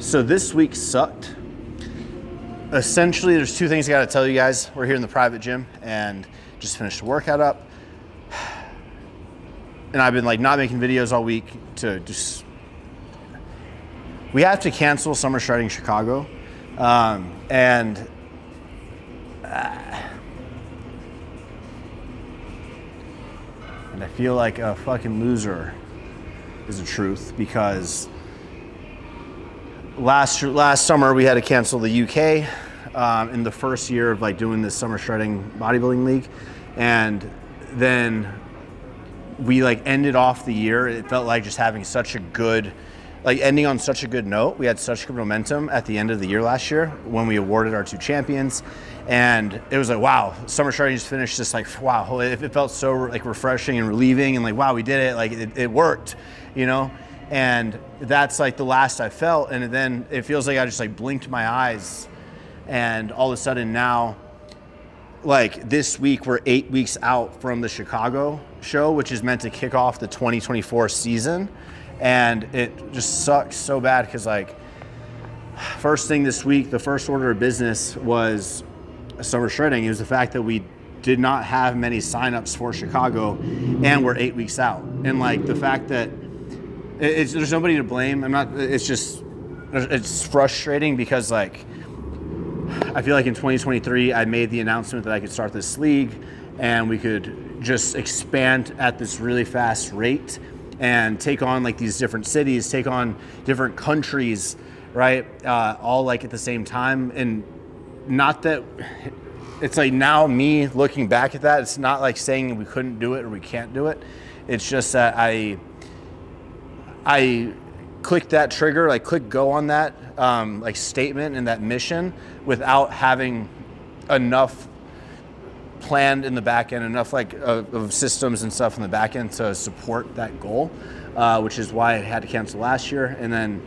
So this week sucked. Essentially, there's two things I gotta tell you guys. We're here in the private gym and just finished a workout up. And I've been like not making videos all week to just. We have to cancel Summer Shredding Chicago. Um, and uh, and I feel like a fucking loser is the truth because last last summer we had to cancel the UK um, in the first year of like doing this summer shredding bodybuilding league, and then we like ended off the year. It felt like just having such a good, like ending on such a good note. We had such good momentum at the end of the year last year when we awarded our two champions, and it was like wow, summer shredding just finished. Just like wow, it, it felt so like refreshing and relieving, and like wow, we did it. Like it, it worked, you know. And that's like the last I felt, and then it feels like I just like blinked my eyes, and all of a sudden now like this week we're eight weeks out from the chicago show which is meant to kick off the 2024 season. And it just sucks so bad because like first thing this week the first order of business was summer shredding. It was the fact that we did not have many signups for chicago and we're eight weeks out. And like the fact that it's, there's nobody to blame i'm not it's just it's frustrating because like I feel like in 2023, I made the announcement that I could start this league and we could just expand at this really fast rate and take on like these different cities, take on different countries, right? Uh, all like at the same time. And not that it's like now me looking back at that, it's not like saying we couldn't do it or we can't do it. It's just that I, I click that trigger, like click go on that um, like statement and that mission without having enough planned in the back end, enough like of systems and stuff in the back end to support that goal, uh, which is why I had to cancel last year. And then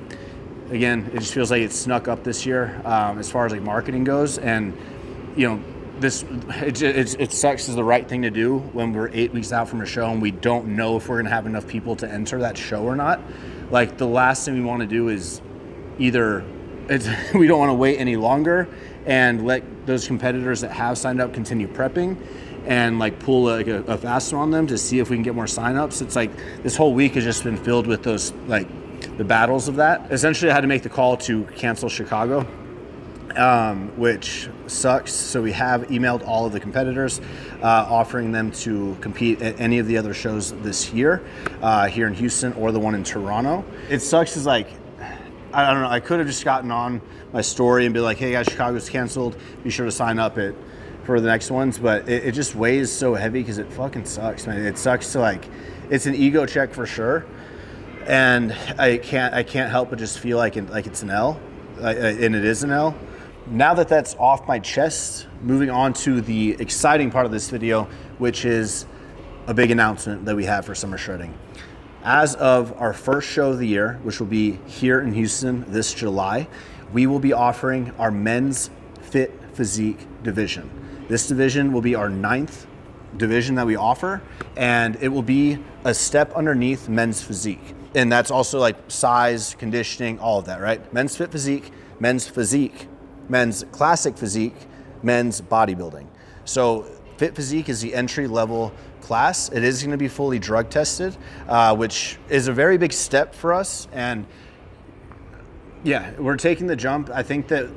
again, it just feels like it snuck up this year um, as far as like marketing goes. And you know, this it, it, it sucks is the right thing to do when we're eight weeks out from a show and we don't know if we're gonna have enough people to enter that show or not. Like the last thing we want to do is either we don't want to wait any longer and let those competitors that have signed up continue prepping and like pull like a, a faster on them to see if we can get more signups. It's like this whole week has just been filled with those like the battles of that. Essentially, I had to make the call to cancel Chicago, um, which sucks. So we have emailed all of the competitors, uh, offering them to compete at any of the other shows this year, uh, here in Houston or the one in Toronto. It sucks is like I don't know. I could have just gotten on my story and be like, "Hey guys, Chicago's canceled. Be sure to sign up it for the next ones." But it, it just weighs so heavy because it fucking sucks, man. It sucks to like, it's an ego check for sure, and I can't I can't help but just feel like it, like it's an L, and it is an L. Now that that's off my chest, moving on to the exciting part of this video, which is a big announcement that we have for summer shredding as of our first show of the year, which will be here in Houston this July, we will be offering our men's fit physique division. This division will be our ninth division that we offer, and it will be a step underneath men's physique. And that's also like size, conditioning, all of that, right? Men's fit physique, men's physique, men's classic physique, men's bodybuilding. So, fit physique is the entry level class. It is going to be fully drug tested, uh, which is a very big step for us. And yeah, we're taking the jump. I think that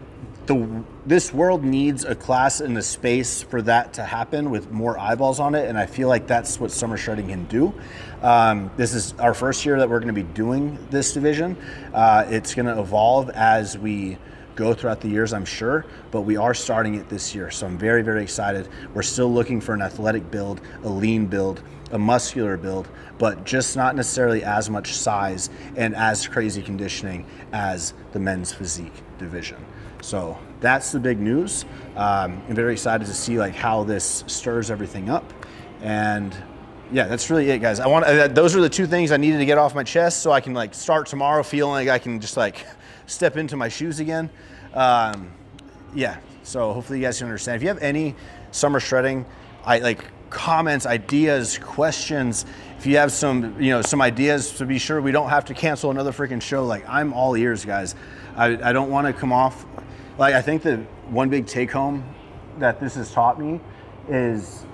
the this world needs a class in the space for that to happen with more eyeballs on it, and I feel like that's what summer shredding can do. Um, this is our first year that we're going to be doing this division. Uh, it's going to evolve as we go throughout the years, I'm sure, but we are starting it this year. So I'm very, very excited. We're still looking for an athletic build, a lean build, a muscular build, but just not necessarily as much size and as crazy conditioning as the men's physique division. So that's the big news. Um, I'm very excited to see like how this stirs everything up. And yeah, that's really it, guys. I want uh, those are the two things I needed to get off my chest so I can like start tomorrow feeling like I can just like step into my shoes again. Um, yeah, so hopefully you guys can understand. If you have any summer shredding, I like comments, ideas, questions. If you have some, you know, some ideas to be sure we don't have to cancel another freaking show, like I'm all ears, guys. I, I don't want to come off like I think the one big take home that this has taught me is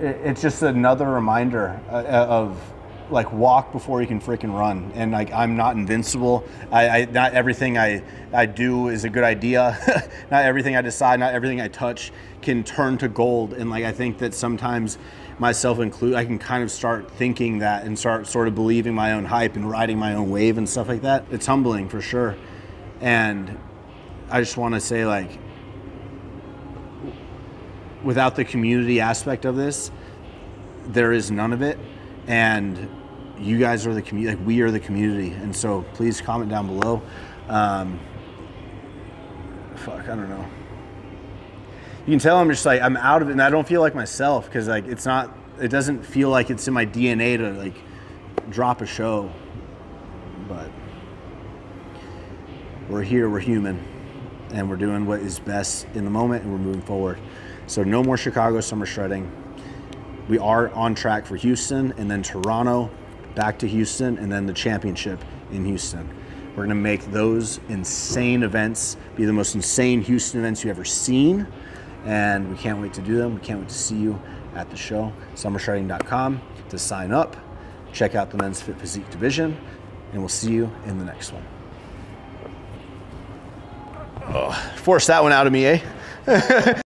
it, it's just another reminder uh, of like walk before you can freaking run. And like i'm not invincible. I, I, not everything i i do is a good idea. Not everything i decide not everything i touch can turn to gold. And like i think that sometimes myself include i can kind of start thinking that and start sort of believing my own hype and riding my own wave and stuff like that. It's humbling for sure. And i just want to say like without the community aspect of this there is none of it. And you guys are the community like we are the community. And so please comment down below. Um, fuck i don't know. You can tell i'm just like i'm out of it and i don't feel like myself because like it's not it doesn't feel like it's in my dna to like drop a show. But we're here we're human and we're doing what is best in the moment and we're moving forward. So no more chicago summer shredding. We are on track for houston and then toronto back to Houston, and then the championship in Houston. We're going to make those insane events be the most insane Houston events you've ever seen. And we can't wait to do them. We can't wait to see you at the show. SummerShredding.com to sign up. Check out the men's fit physique division. And we'll see you in the next one. Oh, force that one out of me, eh?